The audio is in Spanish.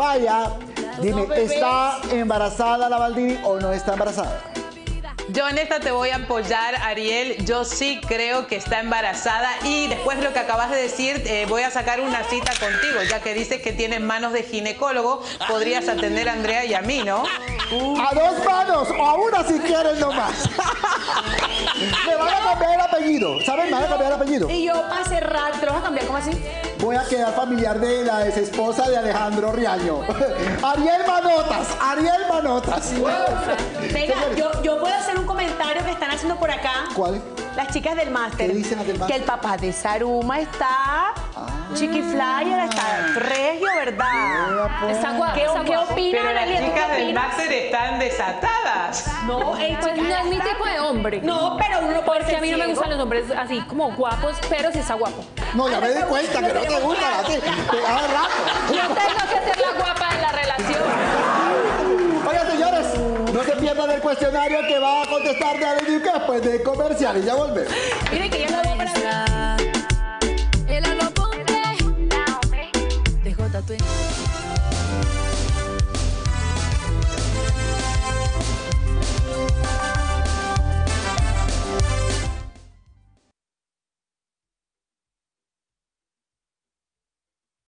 Paya, dime, ¿está embarazada la Valdini o no está embarazada? Yo en esta te voy a apoyar, Ariel. Yo sí creo que está embarazada y después de lo que acabas de decir, eh, voy a sacar una cita contigo, ya que dices que tienes manos de ginecólogo, podrías atender a Andrea y a mí, ¿no? A dos manos o a una si quieren nomás. apellido. ¿Saben? Me van a cambiar el apellido. Y yo hace rato, ¿te lo vas a cambiar? ¿Cómo así? Voy a quedar familiar de la ex esposa de Alejandro Riaño. Ariel Manotas. Ariel Manotas. Venga, yo, yo puedo hacer un comentario que están haciendo por acá. ¿Cuál? Las chicas del máster. ¿Qué dicen las del máster? Que el papá de Saruma está chiqui flyer, está regio, ¿verdad? Está guapo, ¿Qué, qué guapo. opina Pero las chicas del máster están desatadas. No, el Pues no es mi tipo de hombre. No, pero uno puede Porque a mí no me gustan los hombres así como guapos, pero sí está guapo. No, ya me di cuenta que no te gusta a ti. Hace rato. Yo tengo que ser la guapa de la relación. Oigan, señores, no se pierdan el cuestionario que va a contestar de Duque después de comercial y ya volvemos. Miren que ya no va para El alo ponte de J.